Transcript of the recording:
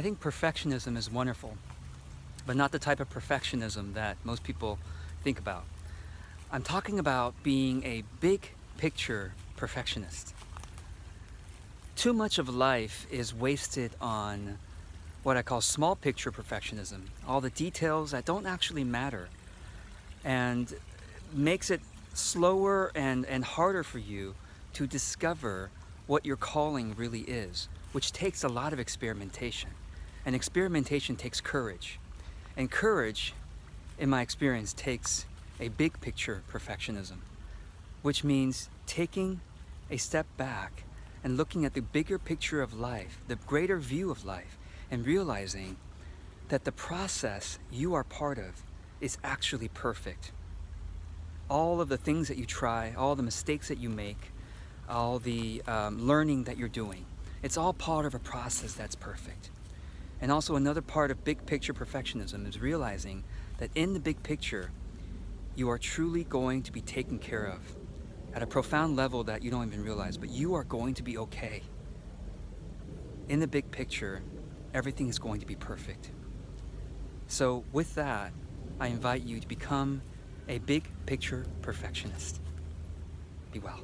I think perfectionism is wonderful, but not the type of perfectionism that most people think about. I'm talking about being a big picture perfectionist. Too much of life is wasted on what I call small picture perfectionism, all the details that don't actually matter, and makes it slower and, and harder for you to discover what your calling really is, which takes a lot of experimentation. And experimentation takes courage. And courage, in my experience, takes a big picture perfectionism, which means taking a step back and looking at the bigger picture of life, the greater view of life, and realizing that the process you are part of is actually perfect. All of the things that you try, all the mistakes that you make, all the um, learning that you're doing, it's all part of a process that's perfect. And also another part of big picture perfectionism is realizing that in the big picture, you are truly going to be taken care of at a profound level that you don't even realize, but you are going to be okay. In the big picture, everything is going to be perfect. So with that, I invite you to become a big picture perfectionist. Be well.